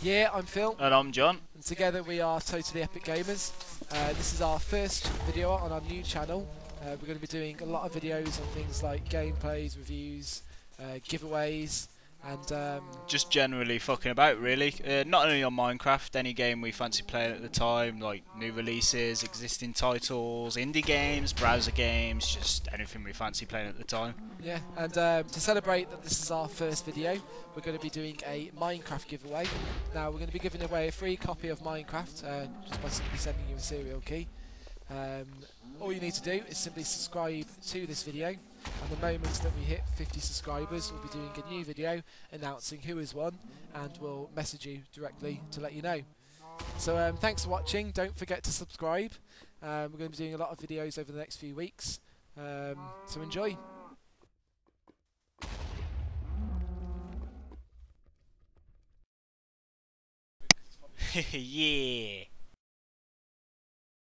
Yeah, I'm Phil, And I'm John. and together we are Totally Epic Gamers. Uh, this is our first video on our new channel. Uh, we're going to be doing a lot of videos on things like gameplays, reviews, uh, giveaways, and um, Just generally fucking about, really. Uh, not only on Minecraft, any game we fancy playing at the time, like new releases, existing titles, indie games, browser games, just anything we fancy playing at the time. yeah. And um, to celebrate that this is our first video, we're going to be doing a Minecraft giveaway. Now we're going to be giving away a free copy of Minecraft uh, just by simply sending you a serial key. Um, all you need to do is simply subscribe to this video and the moment that we hit 50 subscribers we'll be doing a new video announcing who has won and we'll message you directly to let you know. So um, thanks for watching, don't forget to subscribe. Um, we're going to be doing a lot of videos over the next few weeks, um, so enjoy. yeah.